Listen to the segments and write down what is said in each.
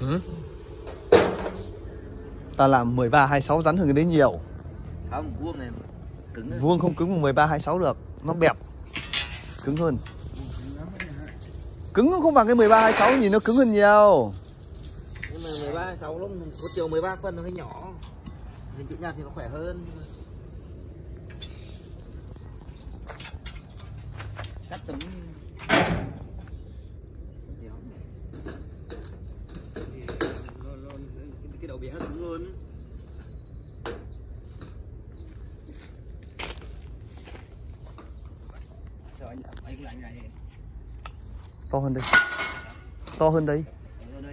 ừ. Ta làm 13 26 rắn hơn cái đấy nhiều. Không vuông này cứng hơn. Vuông không cứng bằng 13 26 được Nó bẹp. Cứng hơn. Cứng không bằng cái 13 26 nhìn nó cứng hơn nhiều. Nhưng mà 13 6 nó có chiều 13 phân nó hơi nhỏ. Hình chữ nhật thì nó khỏe hơn. Cắt tấm Nó- nó- hơn anh cũng làm này. To hơn đây. To hơn đây. Này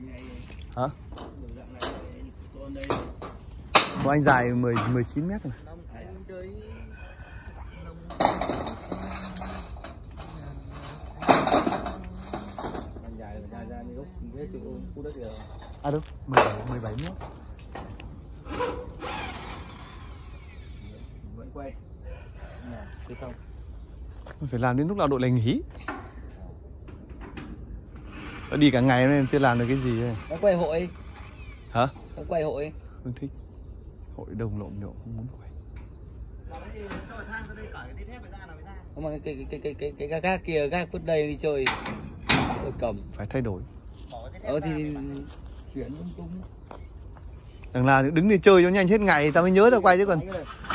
này. Hả? này Của anh dài 10, 19 mét rồi À đâu 17, 17 mét. Vẫn quay. Nè cái xong Phải làm đến lúc nào đội này nghỉ. Đã đi cả ngày nên chưa làm được cái gì ấy. nó quay hội. Hả? nó quay hội. Không thích. Hội đồng lộn nhộn không muốn quay. Không mà cái cái cái cái cái cái cái gác kia gác vứt đây đi chơi. Tôi cầm. Phải thay đổi ờ thì chuyển lung tung Đằng nào đứng đi chơi cho nhanh hết ngày Tao mới nhớ tao quay chứ còn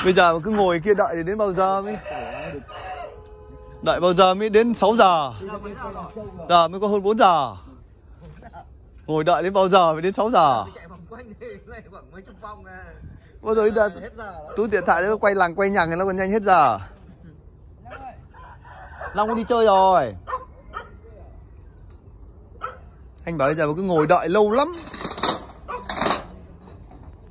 Bây giờ cứ ngồi kia đợi thì đến bao giờ mới Đợi bao giờ mới đến 6 giờ. Giờ mới có hơn 4 giờ. Ngồi đợi đến bao giờ mới đến 6 giờ. Chạy vòng quanh đi này khoảng mấy chục vòng à. Bao giờ giờ hết giờ đó. túi điện thoại nó quay làng quay nhằng thì nó còn nhanh hết giờ. Long đi chơi rồi anh bảo bây giờ cứ ngồi đợi lâu lắm.